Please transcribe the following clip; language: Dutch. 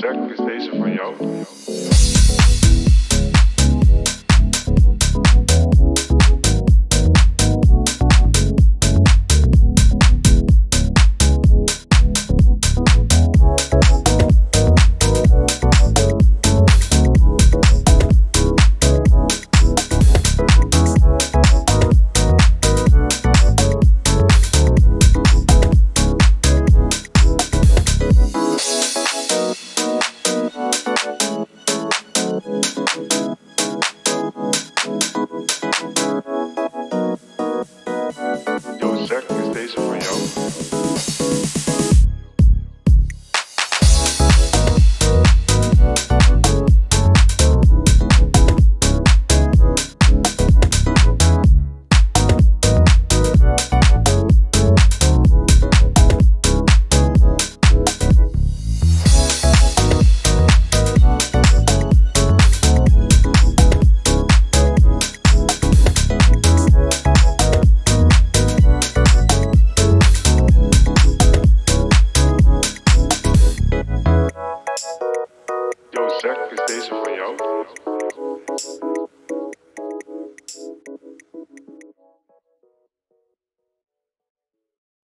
Zeker is deze van jou? days of Rio. よ。